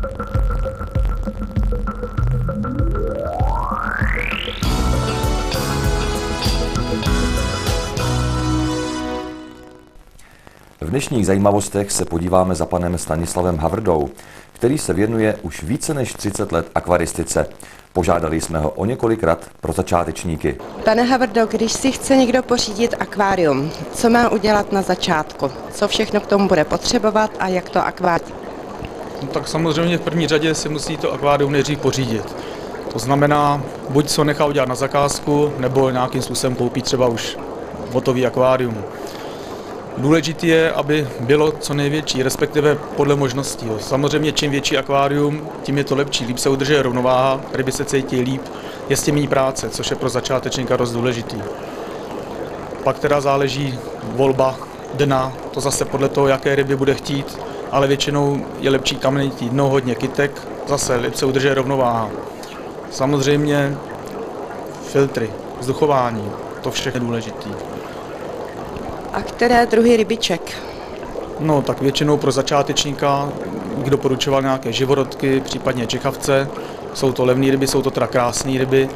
V dnešních zajímavostech se podíváme za panem Stanislavem Havrdou, který se věnuje už více než 30 let akvaristice. Požádali jsme ho o několik rad pro začátečníky. Pane Havrdo, když si chce někdo pořídit akvárium, co má udělat na začátku? Co všechno k tomu bude potřebovat a jak to akvárium? No, tak samozřejmě v první řadě si musí to akvárium nejdřív pořídit. To znamená, buď co nechá udělat na zakázku, nebo nějakým způsobem koupí třeba už hotový akvárium. Důležité je, aby bylo co největší, respektive podle možností. Samozřejmě čím větší akvárium, tím je to lepší, líp se udržuje rovnováha, ryby se cítí líp, je s tím méně práce, což je pro začátečníka dost důležitý. Pak teda záleží volba dna, to zase podle toho, jaké ryby bude chtít, ale většinou je lepší kamenitý dno, hodně kytek, zase líp se udržuje rovnováha. Samozřejmě filtry, vzduchování, to všechno je důležité. A které druhy rybiček? No, tak většinou pro začátečníka, kdo doporučoval nějaké živorodky, případně čechavce, jsou to levné ryby, jsou to teda krásné ryby,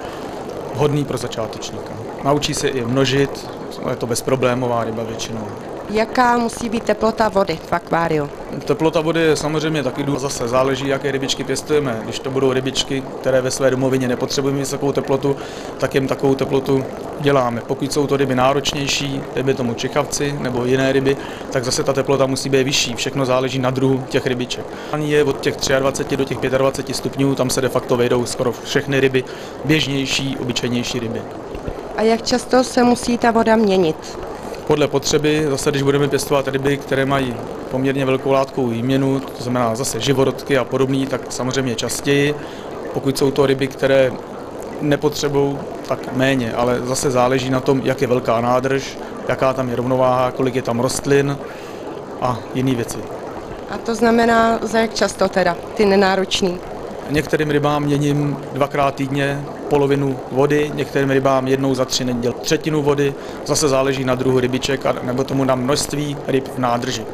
hodný pro začátečníka. Naučí se i množit, je to bezproblémová ryba většinou. Jaká musí být teplota vody v akváriu? Teplota vody je samozřejmě taky důležitá. Zase záleží, jaké rybičky pěstujeme. Když to budou rybičky, které ve své domovině nepotřebují vysokou teplotu, tak jim takovou teplotu děláme. Pokud jsou to ryby náročnější, ryby tomu čechavci nebo jiné ryby, tak zase ta teplota musí být vyšší. Všechno záleží na druhu těch rybiček. Je od těch 23 do těch 25 stupňů, tam se de facto vejdou skoro všechny ryby, běžnější, obyčejnější ryby. A jak často se musí ta voda měnit? Podle potřeby, zase když budeme pěstovat ryby, které mají poměrně velkou látkovou výměnu, to znamená zase živorodky a podobný, tak samozřejmě častěji. Pokud jsou to ryby, které nepotřebují, tak méně, ale zase záleží na tom, jak je velká nádrž, jaká tam je rovnováha, kolik je tam rostlin a jiné věci. A to znamená, za jak často teda, ty nenáročný? Některým rybám měním dvakrát týdně polovinu vody, některým rybám jednou za tři neděl třetinu vody, zase záleží na druhu rybiček a nebo tomu na množství ryb v nádrži.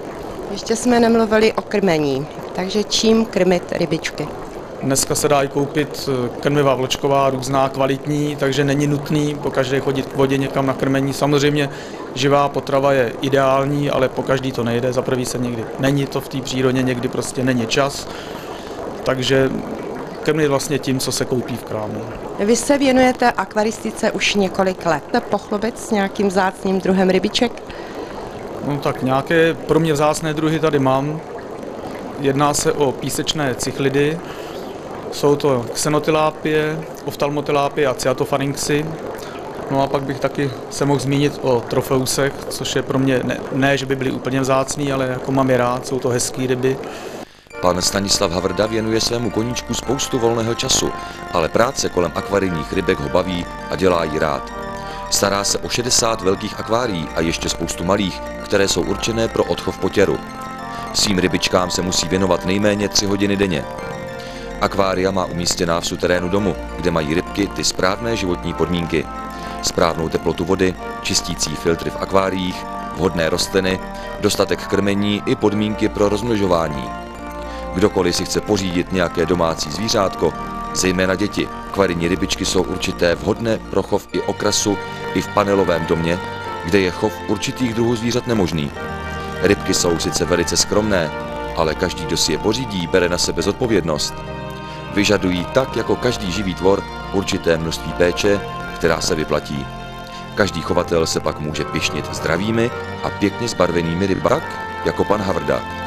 Ještě jsme nemluvili o krmení, takže čím krmit rybičky? Dneska se dá i koupit eh, krmiva vločková, různá, kvalitní, takže není nutný po každé chodit k vodě někam na krmení. Samozřejmě živá potrava je ideální, ale po každý to nejde. Za prvý se někdy není to v té přírodě, někdy prostě není čas. Takže krmit vlastně tím, co se koupí v krámu. Vy se věnujete akvaristice už několik let. Pochlubit s nějakým zácným druhem rybiček? No tak nějaké pro mě vzácné druhy tady mám. Jedná se o písečné cichlidy, jsou to xenotilápie, oftalmotilápie a cyatofarinxy. No a pak bych taky se mohl zmínit o trofeusech, což je pro mě ne, ne že by byly úplně vzácný, ale jako mám je rád, jsou to hezké ryby. Pan Stanislav Havrda věnuje svému koníčku spoustu volného času, ale práce kolem akvarijních rybek ho baví a dělá ji rád. Stará se o 60 velkých akvárií a ještě spoustu malých, které jsou určené pro odchov potěru. Svým rybičkám se musí věnovat nejméně 3 hodiny denně. Akvária má umístěná v suterénu domu, kde mají rybky ty správné životní podmínky. Správnou teplotu vody, čistící filtry v akváriích, vhodné rostliny, dostatek krmení i podmínky pro rozmnožování. Kdokoliv si chce pořídit nějaké domácí zvířátko, zejména děti, kvarinní rybičky jsou určité vhodné pro chov i okrasu, i v panelovém domě, kde je chov určitých druhů zvířat nemožný. Rybky jsou sice velice skromné, ale každý, kdo si je pořídí, bere na sebe zodpovědnost. Vyžadují tak, jako každý živý tvor, určité množství péče, která se vyplatí. Každý chovatel se pak může pišnit zdravými a pěkně zbarvenými rybak, jako pan Havrda.